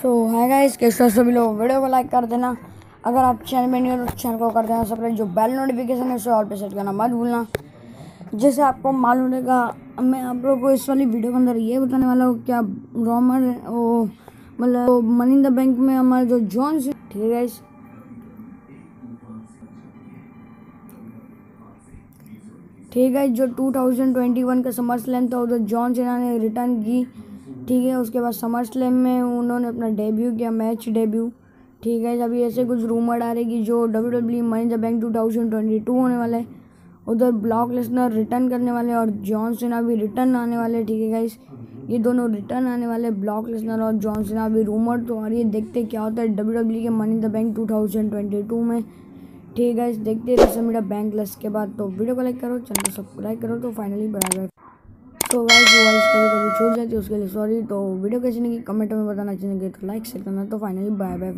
सो hi guys कैसे हो सभी लोग? वीडियो को लाइक कर देना। अगर आप चैनल में नहीं हो तो चैनल को कर देना। सबसे जो बेल नोटिफिकेशन है, उसे ऑल पे सेट करना। मत भूलना। जैसे आपको मालूम रहेगा, मैं आप लोगों को इस वाली वीडियो के अंदर ये बताने वाला हूँ क्या रॉमर वो मतलब मनी इन द बैंक में हमारे जो जॉन्स ठीक है गाइस ठीक है जो 2021 का समर स्लैम था, उधर जॉन सेना ने रिटर्न की। ठीक है, उसके बाद समर स्लैम में उन्होंने अपना डेब्यू किया मैच डेब्यू ठीक है अभी ऐसे कुछ रूमर आ रहे कि जो W W money the bank 2022 होने वाला है, उधर ब्लॉक लेसनर रिटर्न करने वाले और जॉन सिन्हा भी रिटर्न आने वाले ठीक है गाइस ये दोनों रिटर्न आने वाले ब्लॉक लेसनर और जॉन सिन्हा भी रूमर तो आ रही है, देखते क्या होता है डब्ल्यू डब्ल्यू के मनी द बैंक 2022 में। ठीक है देखते रहे मेरा बैंक लेस के बाद। तो वीडियो को लाइक करो चैनल सब्सक्राइब करो तो फाइनली बराबर तो गाइस वॉइस कभी कभी छूट जाती है उसके लिए सॉरी तो वीडियो कैसी लगी? कमेंट में बताना चाहिए तो लाइक शेयर करना. तो फाइनली बाय बाय